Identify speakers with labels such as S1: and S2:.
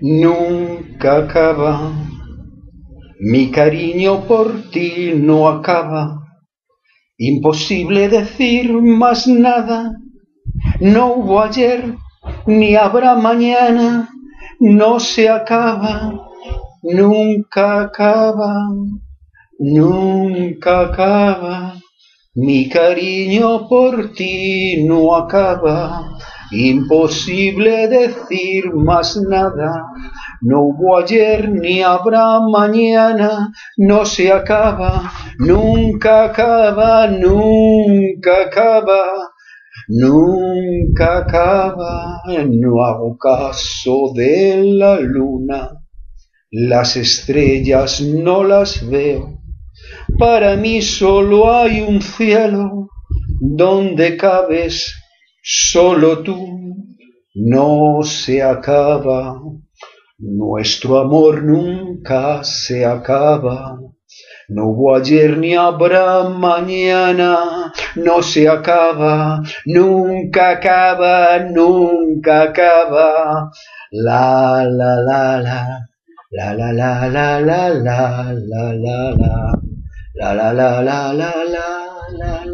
S1: nunca acaba. Mi cariño por ti no acaba. Imposible decir más nada. No hubo ayer ni habrá mañana. No se acaba, nunca acaba, nunca acaba. Mi cariño por ti no acaba. Imposible decir más nada. No hubo ayer ni habrá mañana. No se acaba, nunca acaba, nunca acaba. Nunca acaba, no hago caso de la luna. Las estrellas no las veo. Para mí solo hay un cielo donde cabes solo tú. No se acaba, nuestro amor nunca se acaba. No hubo ayer ni habrá mañana, no se acaba, nunca acaba, nunca acaba. La la la la, la la la la la la la la la. La la la la la la la